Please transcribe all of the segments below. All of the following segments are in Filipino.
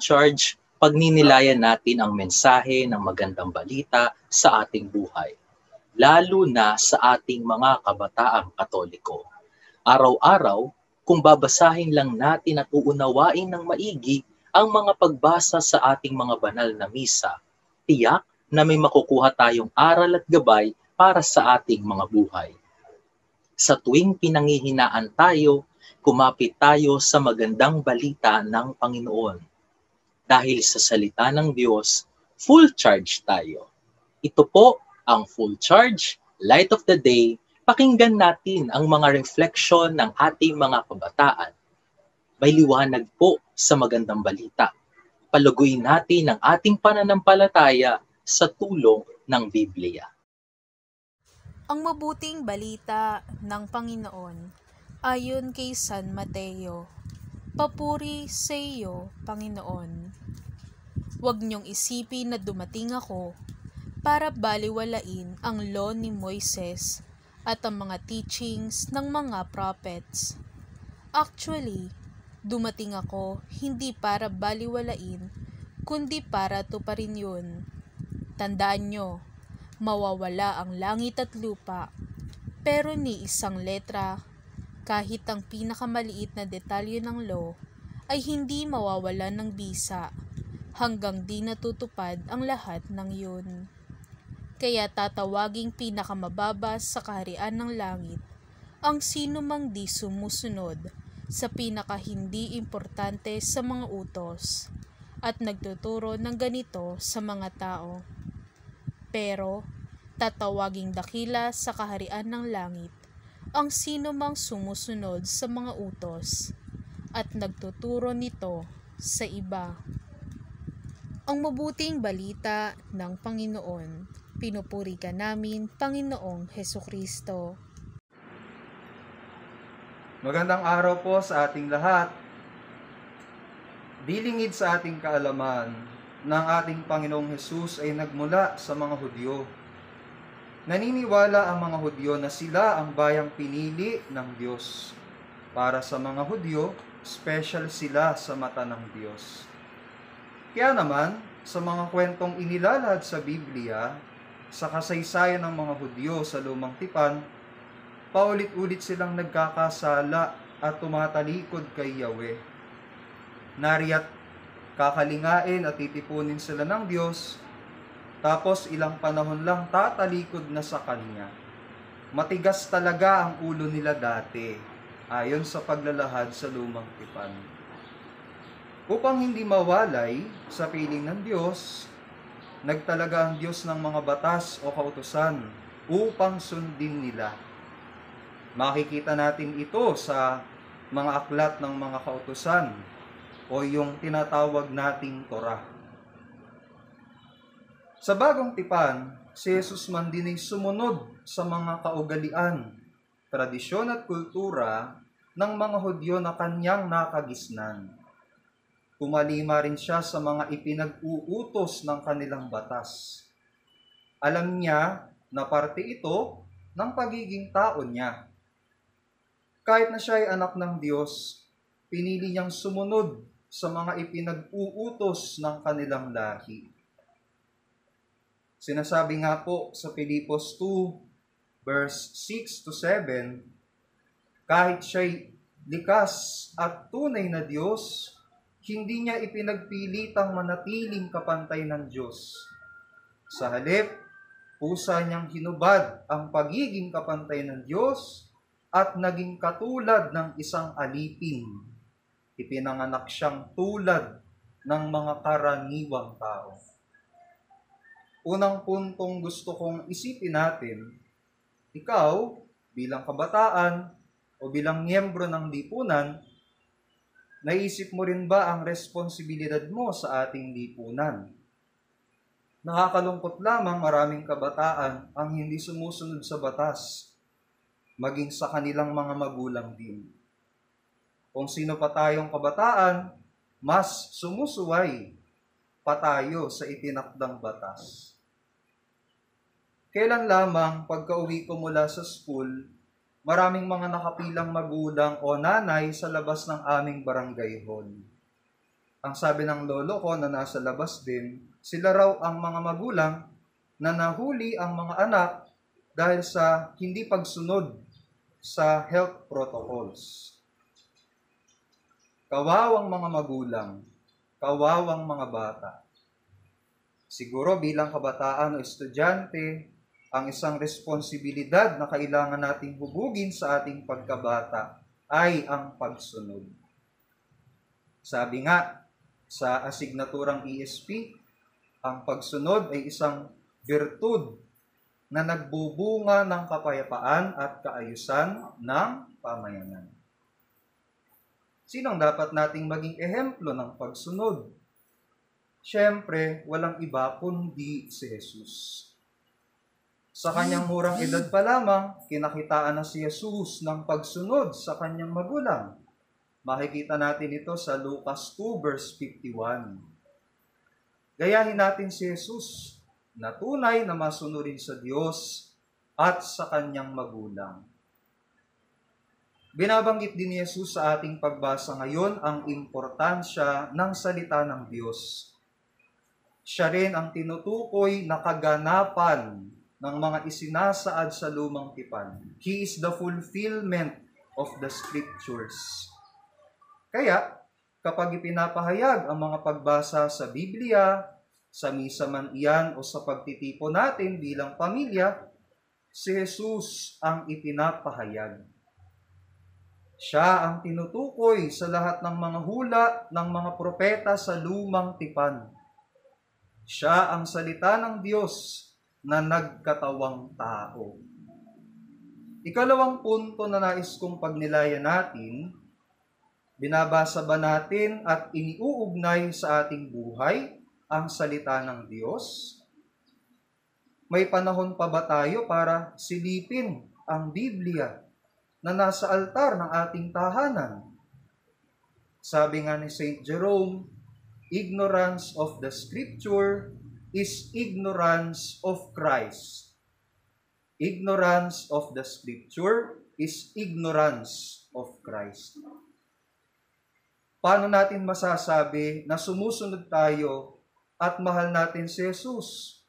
charge pag ninilayan natin ang mensahe ng magandang balita sa ating buhay, lalo na sa ating mga kabataang katoliko. Araw-araw, kung babasahin lang natin at uunawain ng maigi ang mga pagbasa sa ating mga banal na misa, tiyak na may makukuha tayong aral at gabay para sa ating mga buhay. Sa tuwing pinangihinaan tayo, kumapit tayo sa magandang balita ng Panginoon dahil sa salita ng Diyos, full charge tayo. Ito po ang full charge, light of the day, pakinggan natin ang mga reflection ng ating mga kabataan. May liwanag po sa magandang balita. Paluguin natin ang ating pananampalataya sa tulong ng Biblia. Ang mabuting balita ng Panginoon ayon kay San Mateo Papuri sa iyo, Panginoon. Huwag niyong isipin na dumating ako para baliwalain ang law ni Moises at ang mga teachings ng mga prophets. Actually, dumating ako hindi para baliwalain, kundi para tuparin yun. Tandaan nyo, mawawala ang langit at lupa, pero ni isang letra kahit ang pinakamaliit na detalye ng law ay hindi mawawalan ng bisa hanggang di natutupad ang lahat ng yun. Kaya tatawaging pinakamababa sa kaharian ng langit ang sino mang di sumusunod sa pinaka hindi importante sa mga utos at nagtuturo ng ganito sa mga tao. Pero tatawaging dakila sa kaharian ng langit ang sino mang sumusunod sa mga utos at nagtuturo nito sa iba. Ang mabuting balita ng Panginoon, pinupuri ka namin, Panginoong Heso Kristo. Magandang araw po sa ating lahat. Dilingid sa ating kaalaman ng ating Panginoong Hesus ay nagmula sa mga Hudyo Naniniwala ang mga Hudyo na sila ang bayang pinili ng Diyos. Para sa mga Hudyo, special sila sa mata ng Diyos. Kaya naman, sa mga kwentong inilalad sa Biblia, sa kasaysayan ng mga Hudyo sa lumang tipan, paulit-ulit silang nagkakasala at tumatalikod kay Yahweh. Nariya't kakalingain at titipunin sila ng Diyos tapos ilang panahon lang tatalikod na sa kanya. Matigas talaga ang ulo nila dati, ayon sa paglalahad sa lumang tipan. Upang hindi mawalay sa piling ng Diyos, nagtalaga ang Diyos ng mga batas o kautusan upang sundin nila. Makikita natin ito sa mga aklat ng mga kautusan o yung tinatawag nating Torah. Sa bagong tipan, si Jesus man din ay sumunod sa mga kaugalian, tradisyon at kultura ng mga Hudyo na kanyang nakagisnan. Tumalima rin siya sa mga ipinag-uutos ng kanilang batas. Alam niya na parte ito ng pagiging tao niya. Kahit na siya ay anak ng Diyos, pinili niyang sumunod sa mga ipinag-uutos ng kanilang lahi. Sinasabi nga po sa Pilipos 2, verse 6 to 7, kahit siya'y likas at tunay na Diyos, hindi niya ipinagpilitang manatiling kapantay ng Diyos. Sa halip, pusa niyang hinubad ang pagiging kapantay ng Diyos at naging katulad ng isang alipin. Ipinanganak siyang tulad ng mga karaniwang tao unang puntong gusto kong isipin natin, ikaw bilang kabataan o bilang miyembro ng lipunan, naisip mo rin ba ang responsibilidad mo sa ating lipunan? Nakakalungkot lamang maraming kabataan ang hindi sumusunod sa batas, maging sa kanilang mga magulang din. Kung sino pa tayong kabataan, mas sumusuway pa tayo sa itinakdang batas. Kailan lamang pagka-uwi ko mula sa school, maraming mga nakapilang magulang o nanay sa labas ng aming barangay hall. Ang sabi ng lolo ko na nasa labas din, sila raw ang mga magulang na nahuli ang mga anak dahil sa hindi pagsunod sa health protocols. Kawawang mga magulang, kawawang mga bata. Siguro bilang kabataan o estudyante, ang isang responsibilidad na kailangan nating hubugin sa ating pagkabata ay ang pagsunod. Sabi nga sa asignaturang ESP, ang pagsunod ay isang virtud na nagbubunga ng kapayapaan at kaayusan ng pamayanan. Sinong dapat nating maging ehemplo ng pagsunod? Siyempre, walang iba kundi si Jesus. Sa kanyang murang edad pa lamang, kinakitaan na si Jesus ng pagsunod sa kanyang magulang. Makikita natin ito sa Lucas 2 verse 51. Gayahin natin si Jesus na tunay na masunurin sa Diyos at sa kanyang magulang. Binabanggit din ni Jesus sa ating pagbasa ngayon ang importansya ng salita ng Diyos siya rin ang tinutukoy na kaganapan ng mga isinasaad sa lumang tipan. He is the fulfillment of the scriptures. Kaya, kapag ipinapahayag ang mga pagbasa sa Biblia, sa misa man iyan o sa pagtitipo natin bilang pamilya, si Jesus ang ipinapahayag. Siya ang tinutukoy sa lahat ng mga hula ng mga propeta sa lumang tipan siya ang salita ng Diyos na nagkatawang tao. Ikalawang punto na nais kong pagnilayan natin, binabasa ba natin at iniuugnay sa ating buhay ang salita ng Diyos? May panahon pa ba tayo para silipin ang Biblia na nasa altar ng ating tahanan? Sabi nga ni St. Jerome, ignorance of the scripture is ignorance of Christ. Ignorance of the scripture is ignorance of Christ. Paano natin masasabi na sumusunod tayo at mahal natin si Jesus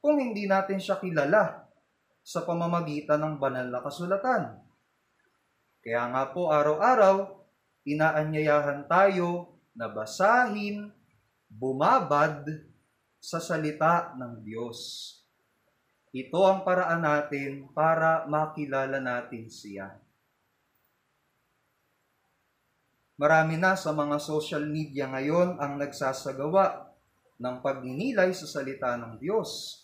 kung hindi natin siya kilala sa pamamagitan ng banal na kasulatan? Kaya nga po araw-araw, inaanyayahan tayo na basahin, bumabad sa salita ng Diyos. Ito ang paraan natin para makilala natin siya. Marami na sa mga social media ngayon ang nagsasagawa ng pagninilay sa salita ng Diyos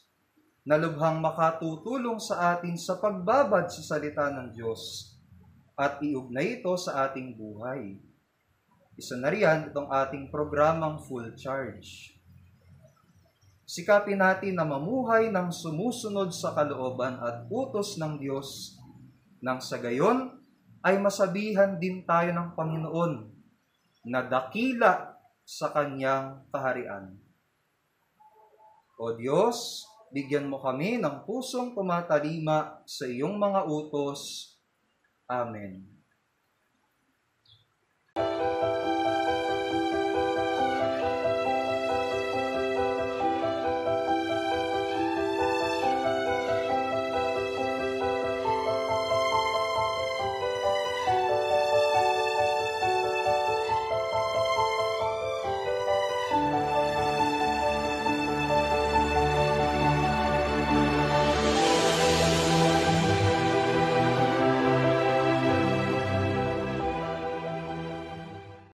na lubhang makatutulong sa atin sa pagbabad sa salita ng Diyos at iugnay ito sa ating buhay. Isa na riyan itong ating programang full charge. Sikapin natin na mamuhay ng sumusunod sa kalooban at utos ng Diyos nang sa gayon ay masabihan din tayo ng Panginoon na dakila sa kanyang kaharian. O Diyos, bigyan mo kami ng pusong tumatalima sa iyong mga utos. Amen.